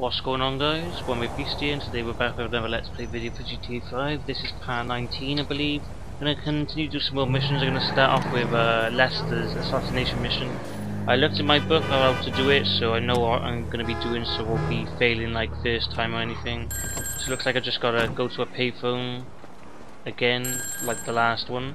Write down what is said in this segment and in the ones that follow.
What's going on guys? One with Beastie and today we're back with another Let's Play video for GTA 5. This is part 19 I believe. I'm going to continue to do some more missions. I'm going to start off with uh, Lester's assassination mission. I looked in my book how to do it so I know what I'm going to be doing so I won't be failing like first time or anything. So it looks like I just got to go to a payphone again like the last one.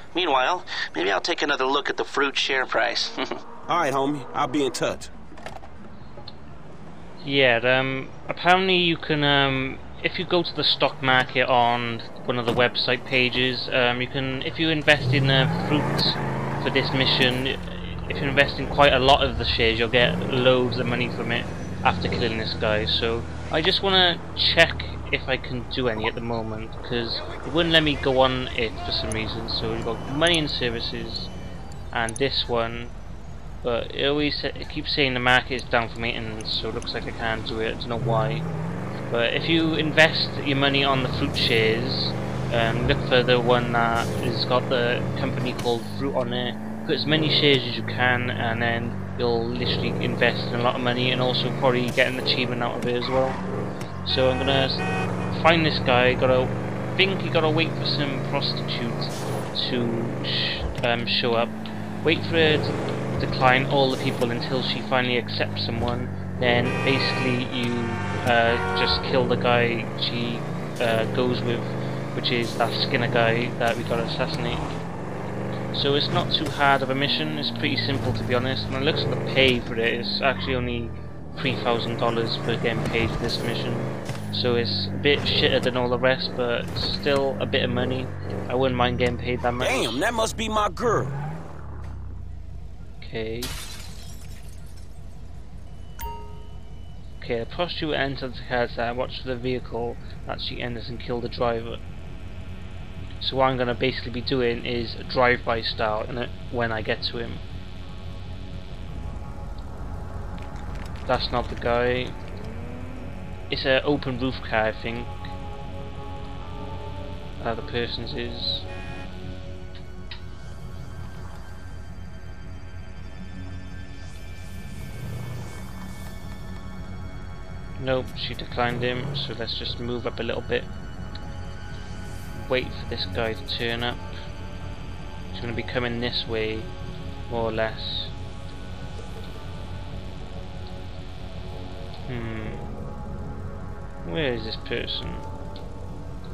Meanwhile, maybe I'll take another look at the fruit share price. All right, homie. I'll be in touch. Yeah, um, apparently you can, um, if you go to the stock market on one of the website pages, um, you can, if you invest in uh, fruit for this mission, if you invest in quite a lot of the shares, you'll get loads of money from it after killing this guy. So I just want to check if I can do any at the moment, because it wouldn't let me go on it for some reason. So we've got money and services, and this one but it always it keeps saying the market is down for maintenance so it looks like I can't do it I don't know why but if you invest your money on the fruit shares um, look for the one that has got the company called fruit on it put as many shares as you can and then you'll literally invest in a lot of money and also probably get an achievement out of it as well so I'm gonna find this guy gotta think you gotta wait for some prostitutes to sh um, show up wait for her to decline all the people until she finally accepts someone. Then basically you uh, just kill the guy she uh, goes with, which is that Skinner guy that we got to assassinate. So it's not too hard of a mission, it's pretty simple to be honest, and it looks like the pay for it, is actually only $3,000 per getting paid for this mission. So it's a bit shitter than all the rest, but still a bit of money. I wouldn't mind getting paid that much. Damn, that must be my girl. Okay. Okay, the prostitute enters the car and watch the vehicle that she enters and kill the driver. So what I'm going to basically be doing is a drive-by style and when I get to him. That's not the guy. It's an open roof car, I think. That the person's is. Nope, she declined him, so let's just move up a little bit. Wait for this guy to turn up. He's going to be coming this way, more or less. Where is this person?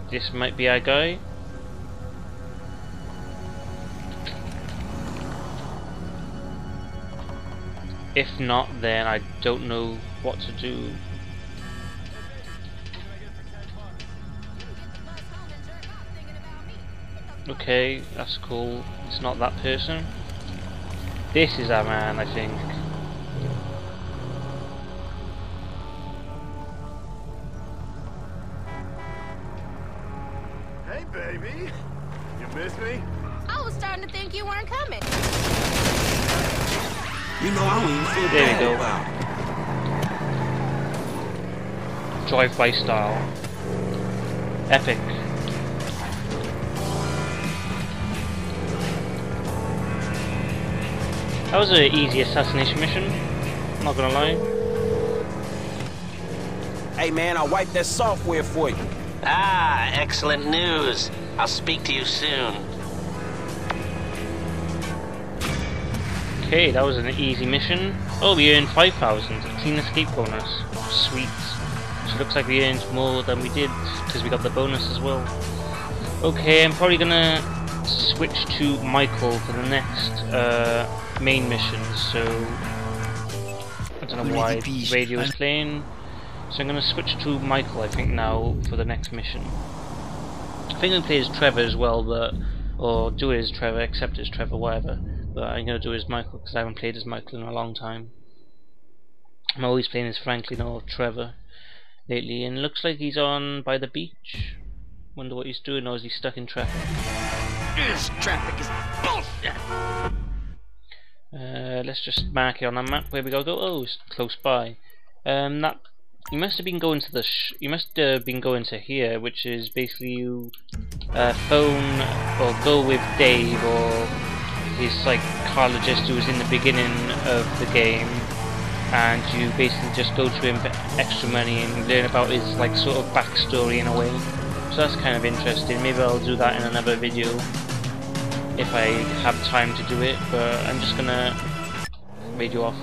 This might be our guy. If not, then I don't know what to do. Okay, that's cool. It's not that person. This is our man, I think. Think you weren't coming. You know, I don't even feel there bad we go. about Drive-by style. Epic. That was an easy assassination mission, I'm not gonna lie. Hey, man, I wiped that software for you. ah, excellent news. I'll speak to you soon. Okay, that was an easy mission. Oh, we earned 5,000, a clean escape bonus. Sweet. So it looks like we earned more than we did, because we got the bonus as well. Okay, I'm probably gonna switch to Michael for the next uh, main mission, so I don't know why radio is playing. So I'm going to switch to Michael, I think, now for the next mission. I think I'm play as Trevor as well, but or do it as Trevor, accept as Trevor, whatever. But I'm going to do it as Michael because I haven't played as Michael in a long time. I'm always playing as Franklin or Trevor. lately, and looks like he's on by the beach. Wonder what he's doing, or is he stuck in traffic? This traffic is bullshit. Uh, let's just mark it on the map where we gotta go. Oh, it's close by. Um, that you must have been going to the. Sh you must have been going to here, which is basically you uh, phone or go with Dave or his psychologist who was in the beginning of the game, and you basically just go to him for extra money and learn about his like sort of backstory in a way. So that's kind of interesting. Maybe I'll do that in another video if I have time to do it. But I'm just gonna radio off,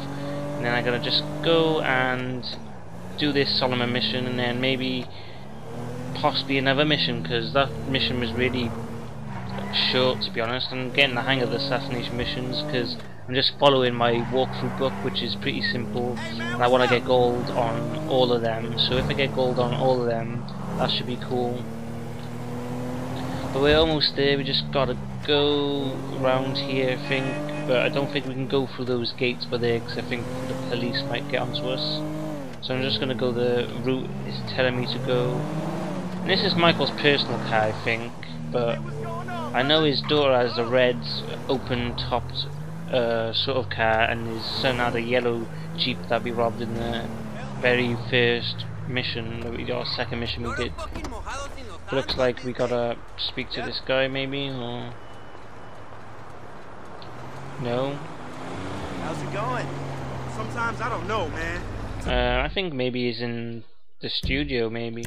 and then I'm gonna just go and do this Solomon mission, and then maybe possibly another mission because that mission was really short to be honest. I'm getting the hang of the assassination missions because I'm just following my walkthrough book which is pretty simple and I want to get gold on all of them. So if I get gold on all of them that should be cool. But we're almost there. We just gotta go around here I think. But I don't think we can go through those gates by there because I think the police might get onto us. So I'm just gonna go the route it's telling me to go. And this is Michael's personal car I think but I know his daughter has a red open-topped uh, sort of car and his son had a yellow Jeep that we robbed in the very first mission, that we our second mission we did. looks like we gotta speak to this guy maybe, or... No? How's it going? Sometimes I don't know, man. Uh, I think maybe he's in the studio, maybe.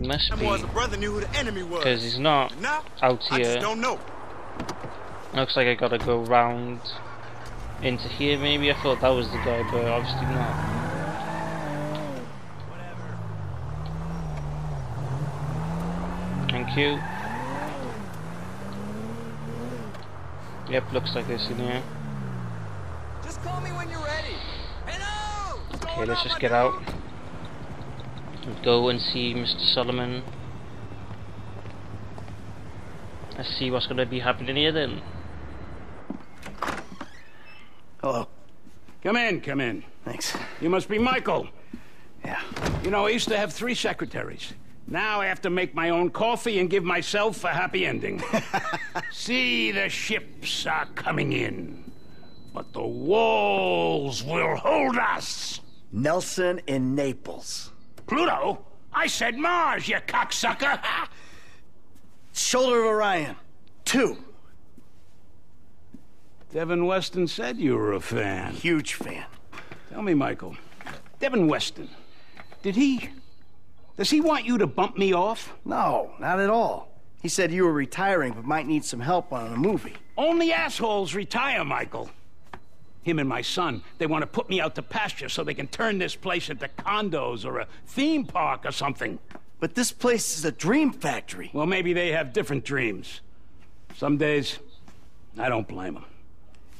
Must be, was a brother knew who the enemy was. because he's not now, out here. don't know. Looks like I gotta go round into here maybe. I thought that was the guy, but obviously not. Thank you. Yep, looks like this in here. Just call me when you're ready. Hello! Okay, let's just get out. And go and see Mr. Solomon. Let's see what's gonna be happening here then. Hello. Come in, come in. Thanks. You must be Michael. Yeah. You know, I used to have three secretaries. Now I have to make my own coffee and give myself a happy ending. See, the ships are coming in, but the walls will hold us. Nelson in Naples. Pluto? I said Mars, you cocksucker! Shoulder of Orion. Two. Devin Weston said you were a fan. Huge fan. Tell me, Michael. Devin Weston, did he. Does he want you to bump me off? No, not at all. He said you were retiring but might need some help on a movie. Only assholes retire, Michael. Him and my son, they want to put me out to pasture so they can turn this place into condos or a theme park or something. But this place is a dream factory. Well, maybe they have different dreams. Some days, I don't blame them.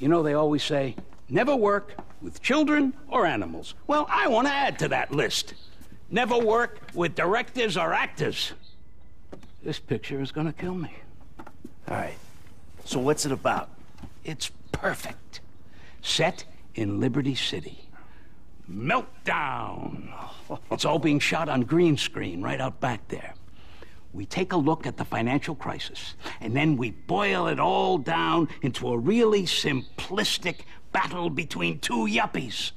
You know, they always say, never work with children or animals. Well, I want to add to that list. Never work with directors or actors. This picture is going to kill me. All right. So what's it about? It's perfect. Set in Liberty City. Meltdown. It's all being shot on green screen right out back there. We take a look at the financial crisis, and then we boil it all down into a really simplistic battle between two yuppies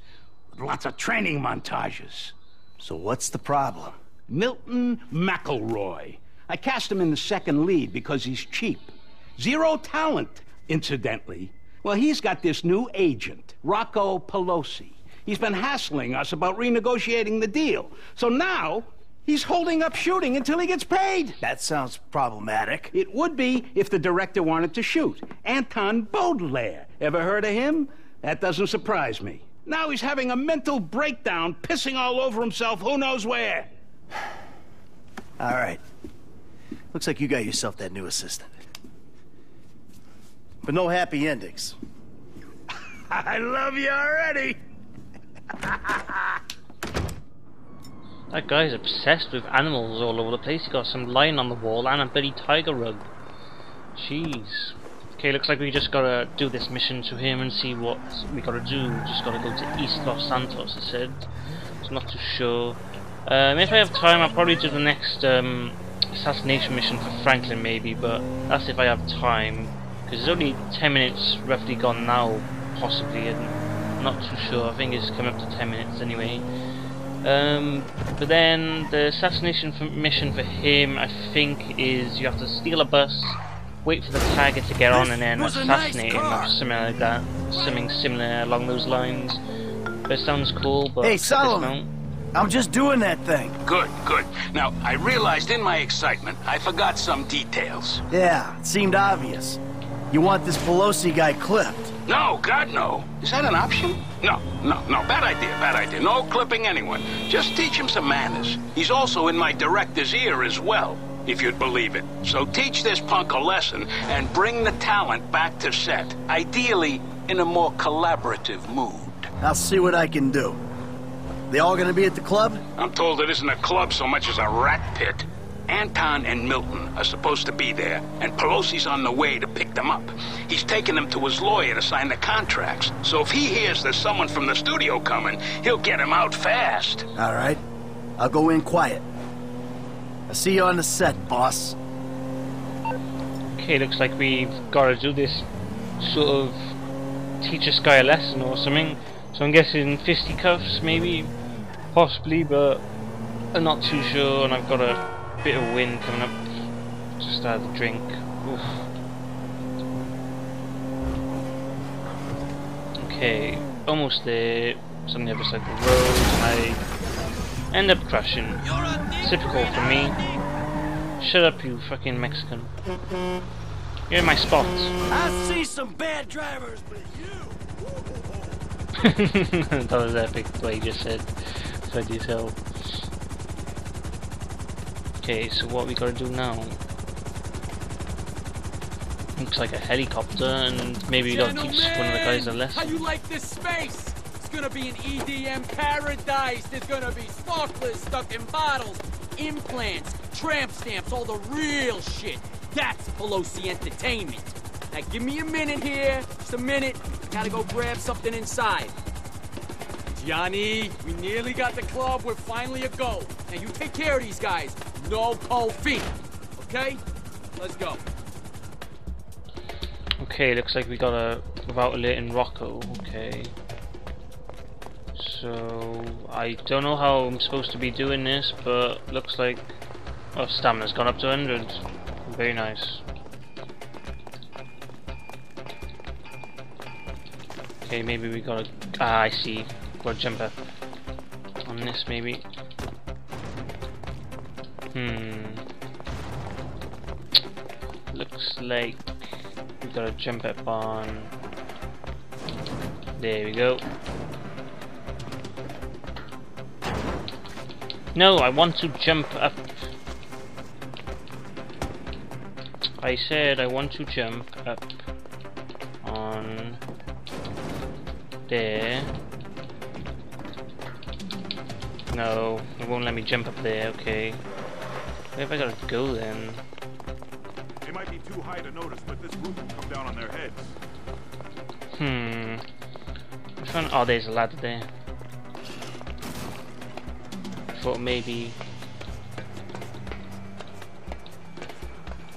with lots of training montages. So what's the problem? Milton McElroy. I cast him in the second lead because he's cheap. Zero talent, incidentally. Well, he's got this new agent, Rocco Pelosi. He's been hassling us about renegotiating the deal. So now, he's holding up shooting until he gets paid. That sounds problematic. It would be if the director wanted to shoot. Anton Baudelaire. Ever heard of him? That doesn't surprise me. Now he's having a mental breakdown, pissing all over himself who knows where. All right. Looks like you got yourself that new assistant. But no happy endings. I love you already. That guy's obsessed with animals all over the place. He got some lion on the wall and a bloody tiger rug. Jeez. Okay, looks like we just gotta do this mission to him and see what we gotta do. Just gotta go to East Los Santos, it said. It's not too sure. Um, if I have time, I'll probably do the next um, assassination mission for Franklin, maybe, but that's if I have time. Because it's only 10 minutes roughly gone now, possibly, and I'm not too sure. I think it's coming up to 10 minutes anyway. Um, but then the assassination for mission for him, I think, is you have to steal a bus, wait for the target to get on, and then was a nice assassinate him or something like that. Something similar along those lines. But it sounds cool, but Hey, at Solomon. I'm just doing that thing. Good, good. Now, I realized in my excitement, I forgot some details. Yeah, it seemed obvious. You want this Pelosi guy clipped. No, God, no. Is that an option? No, no, no. Bad idea, bad idea. No clipping anyone. Just teach him some manners. He's also in my director's ear as well, if you'd believe it. So teach this punk a lesson and bring the talent back to set. Ideally, in a more collaborative mood. I'll see what I can do. They all gonna be at the club? I'm told it isn't a club so much as a rat pit. Anton and Milton are supposed to be there, and Pelosi's on the way to pick them up. He's taking them to his lawyer to sign the contracts. So if he hears there's someone from the studio coming, he'll get him out fast. All right. I'll go in quiet. I'll see you on the set, boss. Okay, looks like we've got to do this sort of teach this guy a lesson or something. So I'm guessing fisticuffs, maybe, possibly, but I'm not too sure. And I've got a bit of wind coming up. Just had a drink. Oof. Okay, almost there. It's on the other side of the road, and I end up crashing. Typical for me. Shut up, you fucking Mexican. You're in my spot. I see some bad drivers, but you. that was epic what you just said. Said yourself. Okay, so what we gotta do now? Looks like a helicopter, and maybe we gotta teach one of the guys a How lesson. you like this space? It's gonna be an EDM paradise. There's gonna be sparklers stuck in bottles, implants, tramp stamps, all the real shit. That's Pelosi Entertainment. Now give me a minute here, just a minute. Gotta go grab something inside. Johnny, we nearly got the club. We're finally a go. Now you take care of these guys. No cold feet. Okay? Let's go. Okay, looks like we got a without a in Rocco. Okay. So I don't know how I'm supposed to be doing this, but looks like oh stamina's gone up to 100. Very nice. Okay, maybe we gotta. Ah, I see. Jump up on this, maybe. Hmm. Looks like we gotta jump up on. There we go. No, I want to jump up. I said I want to jump up on there. No, it won't let me jump up there, okay. Where have I gotta go then? They might be too high to notice, but this roof will come down on their heads. Hmm. Which one? Oh, there's a ladder there. Thought maybe.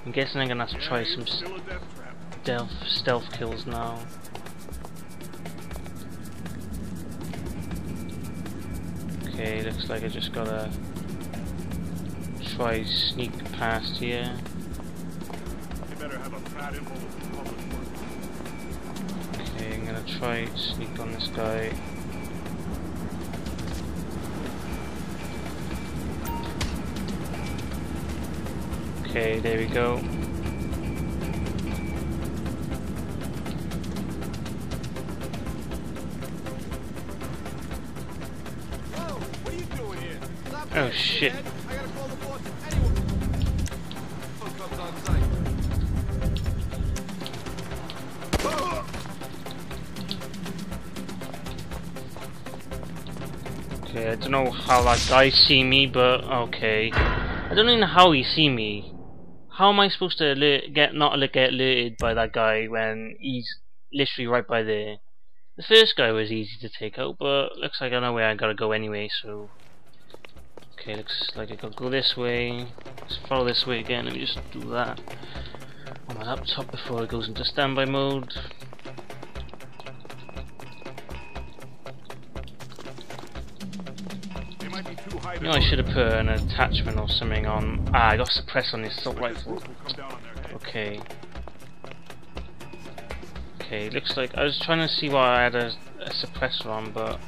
I'm guessing I'm gonna have to try some Still a death trap. stealth stealth kills now. Okay, looks like I just gotta try sneak past here. They better have a fat impulse in public work. Okay, I'm gonna try sneak on this guy. Okay, there we go. Oh, on site. Okay, I don't know how that guy see me, but okay. I don't even know how he see me. How am I supposed to get not get alerted by that guy when he's literally right by there? The first guy was easy to take out, but looks like I know where I gotta go anyway. So, Okay, looks like I could go this way. Let's follow this way again. Let me just do that on my laptop before it goes into standby mode. They might be too high You know, I should have put an attachment or something on. Ah, I got suppressed on the assault rifle. Will come down on their. Okay. Okay, looks like I was trying to see why I had a, a suppressor on, but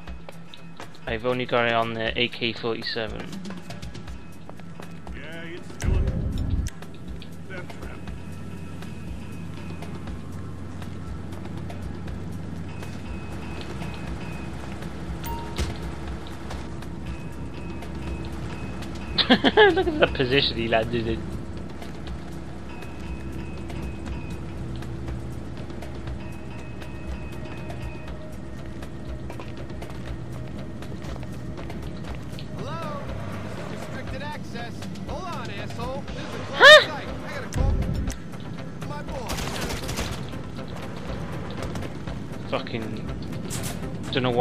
I've only got it on the AK-47. Yeah, it's still a death trap. Look at the position he landed in.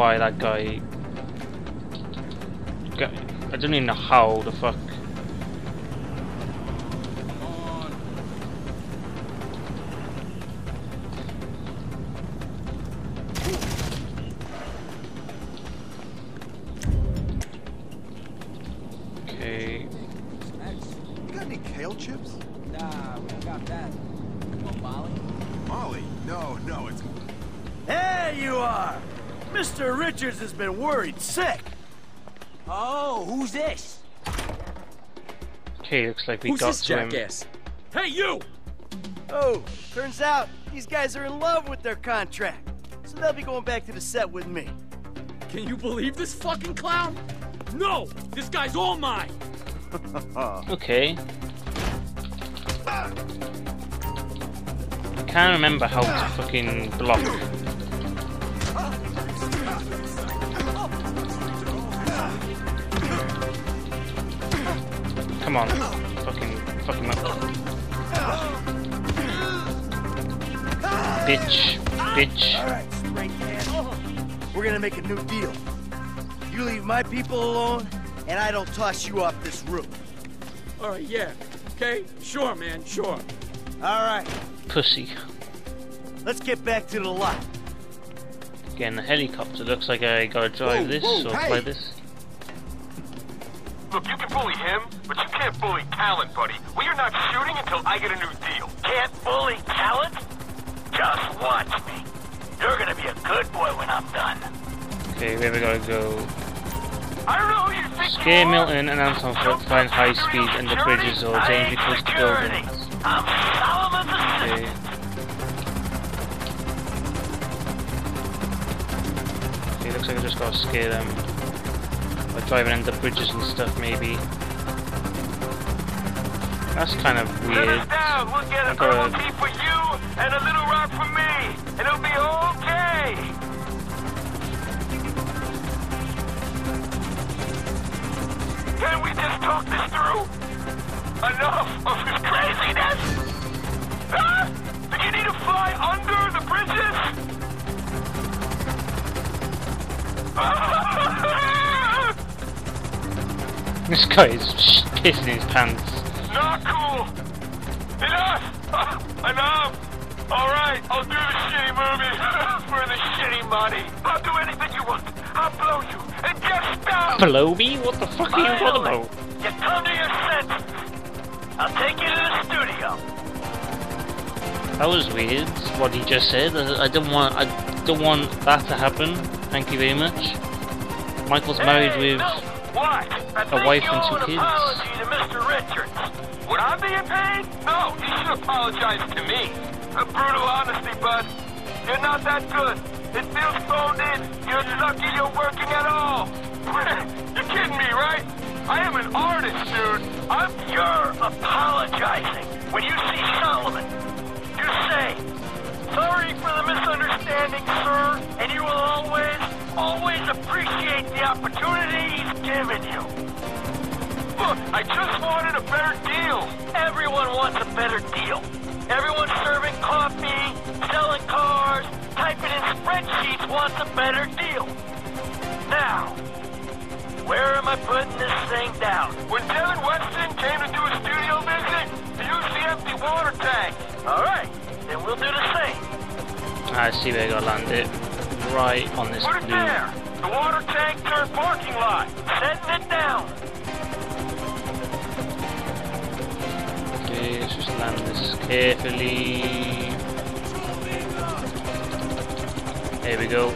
Why that guy. I don't even know how the fuck. Okay. You got any kale chips? Nah, we don't got that. Want Molly? Molly? No, no, it's There you are! Mr. Richards has been worried sick. Oh, who's this? Okay, looks like we who's got this to him. jackass? Hey, you! Oh, turns out these guys are in love with their contract. So they'll be going back to the set with me. Can you believe this fucking clown? No! This guy's all mine! Okay. I can't remember how to fucking block. Come on. Fucking fuck him up. Bitch. Bitch. All right, straight hand. We're gonna make a new deal. You leave my people alone, and I don't toss you off this roof. Alright, yeah. Okay? Sure, man, sure. All right, Pussy. let's get back to the lot. Again, the helicopter. Looks like I gotta drive Whoa, this whoa, or hey. fly this. Look, you can bully him, but you can't bully talent, buddy. We are not shooting until I get a new deal. Can't bully talent? Just watch me. You're gonna be a good boy when I'm done. Okay, where we gotta go? I don't know who you think Scare. Milton and Anton for flying high speed and the bridges or dangerously close to buildings. I'm Solomon's Okay. assistant. Okay, looks like I just gotta scare them. By driving under bridges and stuff, maybe. That's kind of Let weird. us down. We'll get a tea for you and a little rock for me, and it'll be okay. Can we just talk this through? Enough of this craziness! Huh? You need to fly under the bridges? This guy is pissing his pants. Cool! Enough! Enough! Alright, I'll do the shitty movie for the shitty money. I'll do anything you want. I'll blow you and just stop! Below me? What the fuck are you on about? You come to your senses. I'll take you to the studio. That was weird. What he just said. I I don't want. I don't want that to happen. Thank you very much. Michael's married with. no. What? I wife and two kids. Would I be paid? No, you should apologize to me. A brutal honesty, bud. You're not that good. It feels phoned in. You're lucky you're working at all. you're kidding me, right? I am an artist, dude. I'm You're apologizing. When you see Solomon, you say, Sorry for the misunderstanding, sir, and you will always, always appreciate the opportunity he's given you. I just wanted a better deal. Everyone wants a better deal. Everyone serving coffee, selling cars, typing in spreadsheets wants a better deal. Now, Where am I putting this thing down? When Devin Weston came to do a studio visit, he used the empty water tank. All right, then we'll do the same. I see where I gotta land it. Right on this Put it blue. there. The water tank turned parking lot. Setting it down. Okay, let's just land this carefully. Here we go.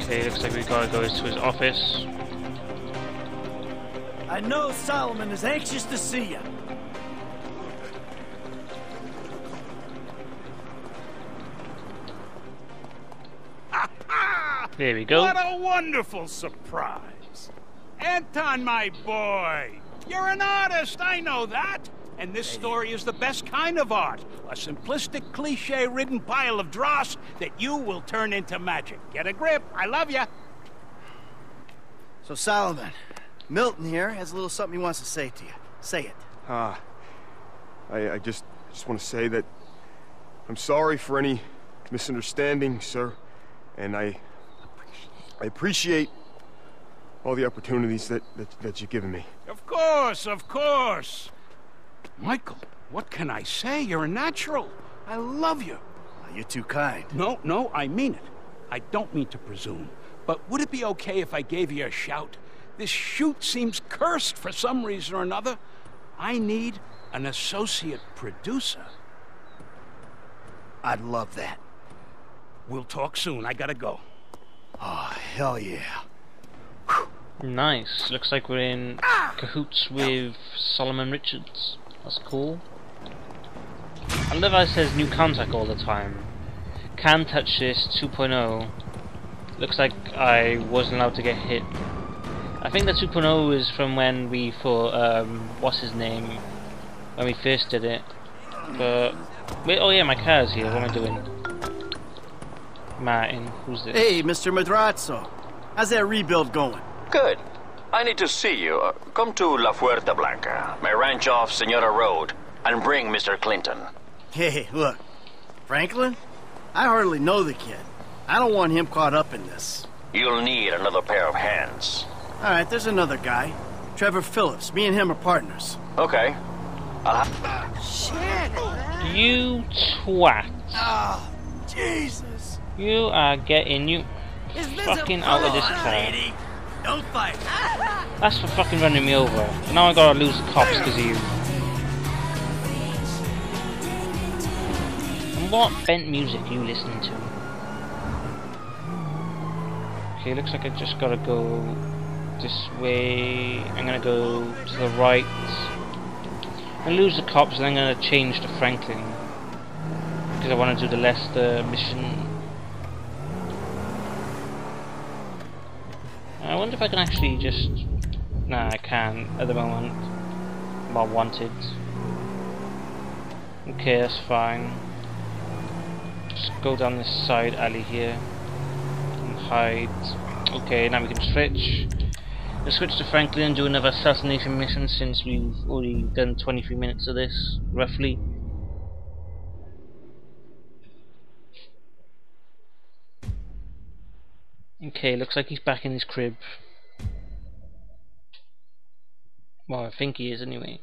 Okay, looks like we gotta go to his office. I know Solomon is anxious to see you. There we go. What a wonderful surprise. Anton, my boy. You're an artist, I know that. And this story is the best kind of art. A simplistic, cliche-ridden pile of dross that you will turn into magic. Get a grip. I love you. So Solomon, Milton here has a little something he wants to say to you. Say it. Ah, I, I just just want to say that I'm sorry for any misunderstanding, sir, and I I appreciate all the opportunities that, that, that you've given me. Of course, of course. Michael, what can I say? You're a natural. I love you. You're too kind. No, no, I mean it. I don't mean to presume. But would it be okay if I gave you a shout? This shoot seems cursed for some reason or another. I need an associate producer. I'd love that. We'll talk soon. I gotta go. Oh, hell yeah. Nice. Looks like we're in cahoots with Solomon Richards. That's cool. I love how it says new contact all the time. Can touch this 2.0. Looks like I wasn't allowed to get hit. I think the 2.0 is from when we fought, um, what's his name? When we first did it. But, wait, oh yeah, my car's here. What am I doing? Martin, who's this? Hey, Mr. Madrazo. How's that rebuild going? Good. I need to see you. Uh, Come to La Fuente Blanca, my ranch off Senora Road, and bring Mr. Clinton. Hey, look. Franklin? I hardly know the kid. I don't want him caught up in this. You'll need another pair of hands. All right, there's another guy. Trevor Phillips. Me and him are partners. Okay. I'll ha- You twat. Oh, Jesus. You are getting you fucking out of this car. Don't fight. That's for fucking running me over. Now I gotta lose the cops because of you. And what bent music you listening to? Okay, looks like I just gotta go this way. I'm gonna go to the right. I lose the cops and I'm gonna change to Franklin. Because I want to do the Lester mission. I wonder if I can actually just... Nah, I can't at the moment. Not wanted. Okay, that's fine. Just go down this side alley here. And hide. Okay, now we can switch. Let's switch to Franklin and do another assassination mission since we've already done 23 minutes of this, roughly. Okay, looks like he's back in his crib. Well, I think he is anyway.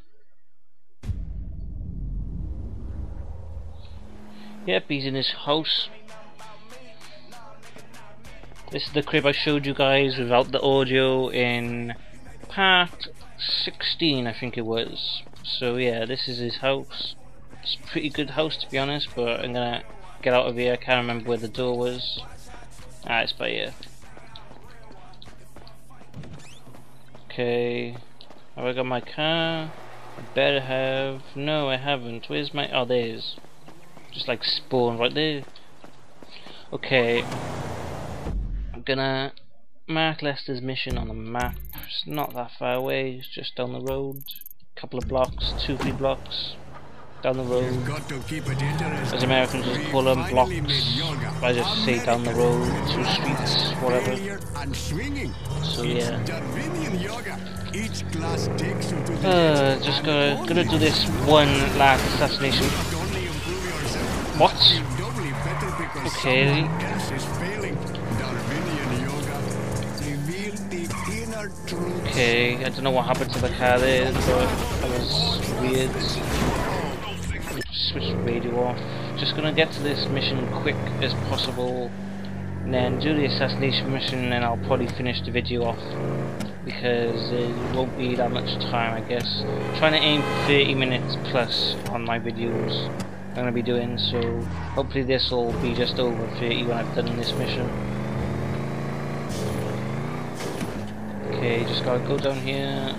Yep, he's in his house. This is the crib I showed you guys without the audio in part 16, I think it was. So yeah, this is his house. It's a pretty good house to be honest, but I'm gonna get out of here. I can't remember where the door was. Ah, it's by here. Okay. Have I got my car? I better have. No, I haven't. Where's my. Oh, there's. Just like spawn right there. Okay. I'm gonna mark Lester's mission on the map. It's not that far away, it's just down the road. A couple of blocks, two, three blocks down the road. As Americans just call them blocks. I just say down the road, two streets, whatever. So yeah. Uh, just gonna gonna do this one last assassination. What? Okay. Okay, I don't know what happened to the car there, but that was weird. Switch the radio off. Just gonna get to this mission quick as possible, and then do the assassination mission, and I'll probably finish the video off because it won't be that much time, I guess. trying to aim for 30 minutes plus on my videos I'm gonna be doing, so hopefully this will be just over 30 when I've done this mission. Okay, just gotta go down here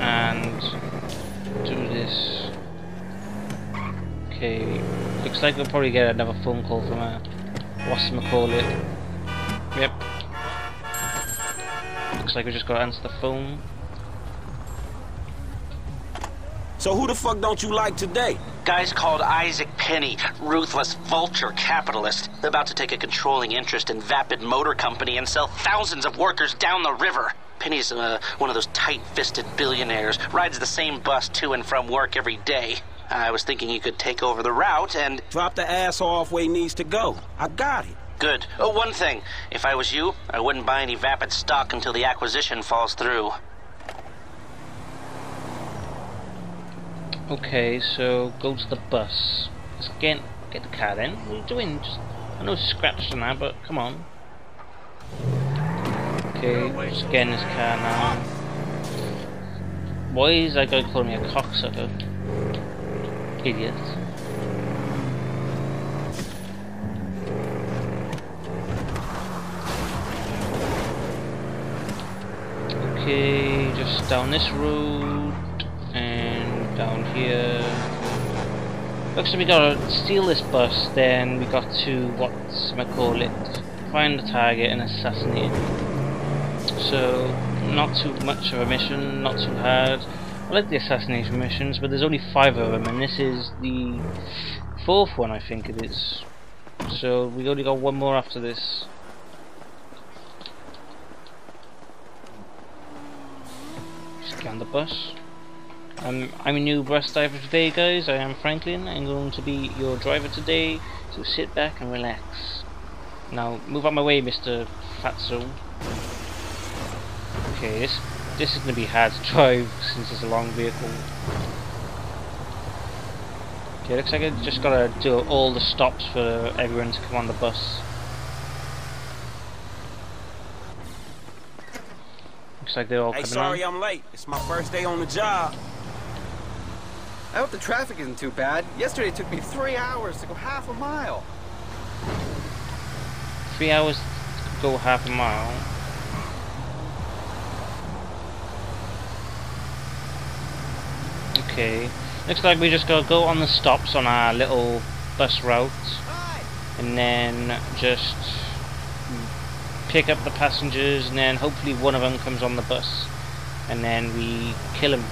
and do this. Okay, looks like we'll probably get another phone call from a whatchamacallit. Yep. Looks like we just gotta answer the phone. So who the fuck don't you like today? Guy's called Isaac Penny, ruthless vulture capitalist, about to take a controlling interest in Vapid Motor Company and sell thousands of workers down the river. Penny's uh, one of those tight-fisted billionaires, rides the same bus to and from work every day. I was thinking you could take over the route and... Drop the ass off where he needs to go. I got it. Good. Oh, one thing. If I was you, I wouldn't buy any Vapid stock until the acquisition falls through. Okay, so go to the bus. Let's get, get the car then. What are you doing? Just, I know it's scratched and that, but come on. Okay, just get in this car now. Why is that guy calling me a cocksucker? Idiot. Okay, just down this road and down here. Looks like we gotta steal this bus, then we got to what's I call it, find the target and assassinate it. So not too much of a mission, not too hard. Like the assassination missions, but there's only five of them, and this is the fourth one, I think it is. So we only got one more after this. Scan the bus. Um, I'm a new bus driver today, guys. I am Franklin. I'm going to be your driver today, so sit back and relax. Now, move out my way, Mr. Fatso. Okay, this this is going to be hard to drive since it's a long vehicle. Okay, looks like I just gotta do all the stops for everyone to come on the bus. Looks like they're all Hey, coming sorry on. I'm late. It's my first day on the job. I hope the traffic isn't too bad. Yesterday it took me three hours to go half a mile. Three hours to go half a mile. Okay. Looks like we just gotta go on the stops on our little bus route and then just pick up the passengers and then hopefully one of them comes on the bus and then we kill him.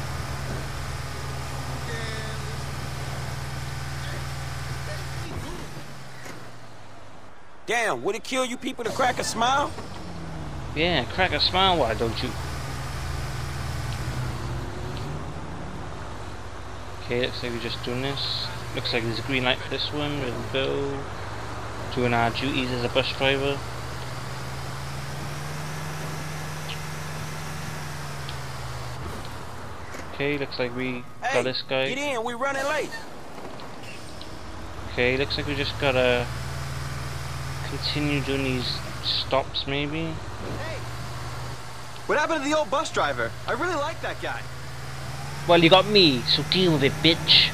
Damn, would it kill you people to crack a smile? Yeah, crack a smile, why don't you? Okay, looks like we're just doing this. Looks like there's a green light for this one. There we go. Doing our duties as a bus driver. Okay, looks like we Hey, got this guy. get in. we're running late. Okay, looks like we just gotta continue doing these stops maybe. What happened to the old bus driver? I really like that guy. Well, you got me, so deal with it, bitch.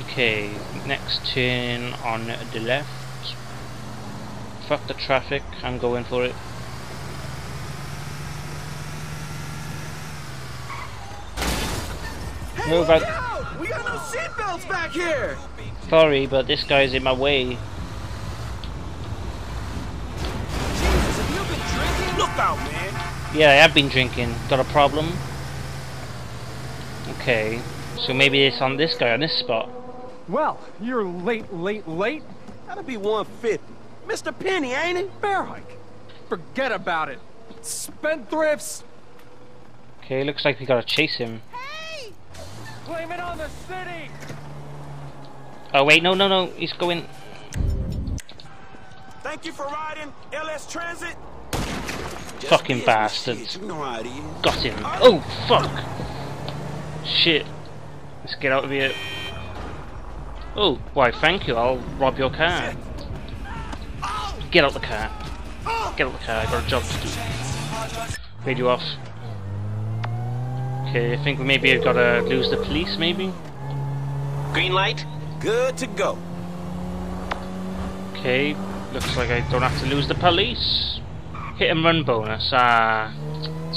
Okay, next turn on the left. Fuck the traffic, I'm going for it. Move out. Yo, we got no seatbelts back here. Sorry, but this guy's in my way. Jesus, have you been drinking? Look out, man. Yeah, I have been drinking. Got a problem? Okay, so maybe it's on this guy on this spot. Well, you're late, late, late. That'll be 150. Mr. Penny, ain't it? Bear hike. Forget about it. Spendthrifts. Okay, looks like we gotta chase him. Hey! Blame it on the city. Oh wait, no, no, no, he's going. Thank you for riding LS Transit. Fucking bastards. You know how it is. Got him. Oh, fuck. Shit. Let's get out of here. Oh, why, thank you. I'll rob your car. Get out the car. Get out the car. I've got a job to do. Fade you off. Okay, I think we maybe have got to lose the police, maybe? Green light? Good to go. Okay, looks like I don't have to lose the police. Hit and run bonus. Ah,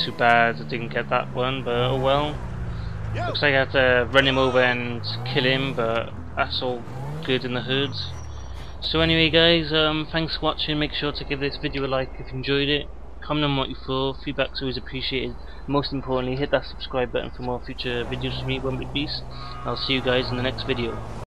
too bad I didn't get that one, but oh well. Looks like I have to run him over and kill him, but that's all good in the hood. So anyway guys, um, thanks for watching, make sure to give this video a like if you enjoyed it. Comment on what you thought, feedback's always appreciated. Most importantly, hit that subscribe button for more future videos from me, One Big Beast. I'll see you guys in the next video.